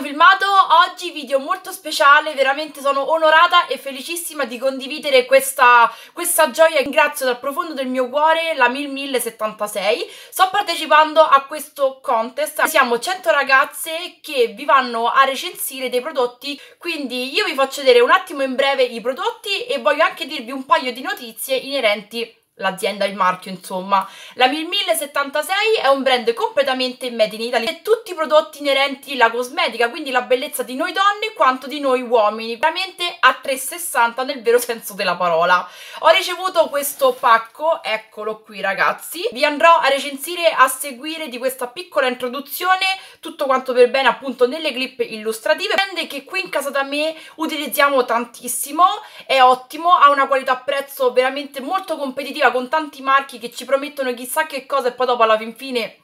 nuovissimo filmato, oggi video molto speciale, veramente sono onorata e felicissima di condividere questa, questa gioia, ringrazio dal profondo del mio cuore la Mil 1076, sto partecipando a questo contest, siamo 100 ragazze che vi vanno a recensire dei prodotti, quindi io vi faccio vedere un attimo in breve i prodotti e voglio anche dirvi un paio di notizie inerenti l'azienda, il marchio insomma. La Mil 1076 è un brand completamente made in Italy e tutti i prodotti inerenti alla cosmetica, quindi la bellezza di noi donne quanto di noi uomini, veramente a 360 nel vero senso della parola. Ho ricevuto questo pacco, eccolo qui ragazzi, vi andrò a recensire a seguire di questa piccola introduzione tutto quanto per bene appunto nelle clip illustrative, brand che qui in casa da me utilizziamo tantissimo, è ottimo, ha una qualità prezzo veramente molto competitiva con tanti marchi che ci promettono chissà che cosa e poi dopo alla fin fine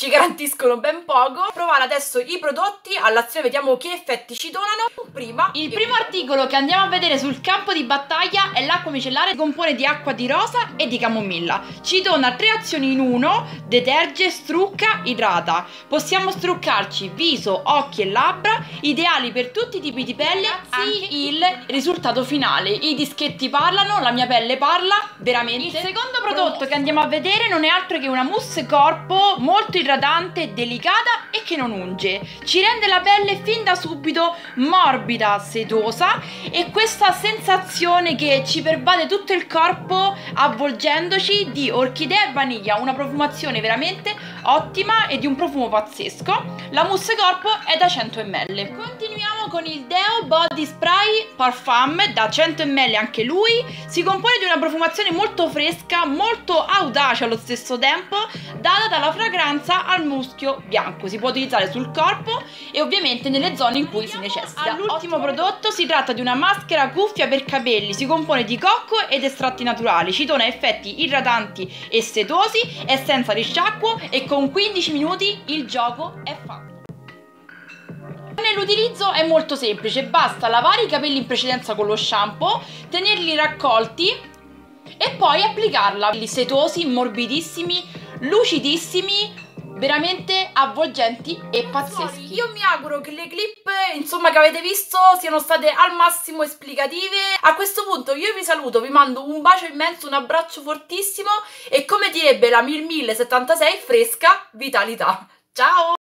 ci garantiscono ben poco. Provare adesso i prodotti, all'azione vediamo che effetti ci donano. Prima, il primo articolo che andiamo a vedere sul campo di battaglia è l'acqua micellare, compone di acqua di rosa e di camomilla. Ci dona tre azioni in uno, deterge, strucca, idrata. Possiamo struccarci viso, occhi e labbra, ideali per tutti i tipi di pelle, anche il risultato finale. I dischetti parlano, la mia pelle parla, veramente. Il secondo prodotto che andiamo a vedere non è altro che una mousse corpo molto idratata idratante, delicata e che non unge. Ci rende la pelle fin da subito morbida, sedosa e questa sensazione che ci pervade tutto il corpo avvolgendoci di orchidea e vaniglia, una profumazione veramente ottima e di un profumo pazzesco. La mousse corpo è da 100 ml. Continuiamo con il Deo Body Spray Parfum da 100 ml anche lui. Si compone di una profumazione molto fresca, molto audace allo stesso tempo, data dalla fragranza al muschio bianco. Si può utilizzare sul corpo e ovviamente nelle zone in cui si necessita. L'ultimo prodotto si tratta di una maschera cuffia per capelli. Si compone di cocco ed estratti naturali. Ci dona effetti idratanti e setosi, è senza risciacquo e con 15 minuti il gioco è fatto. L'utilizzo è molto semplice, basta lavare i capelli in precedenza con lo shampoo, tenerli raccolti e poi applicarla. Setosi, morbidissimi, lucidissimi, veramente avvolgenti e pazzeschi. Io mi auguro che le clip, insomma, che avete visto siano state al massimo esplicative. A questo punto io vi saluto, vi mando un bacio immenso, un abbraccio fortissimo e come direbbe la 1076 fresca vitalità. Ciao!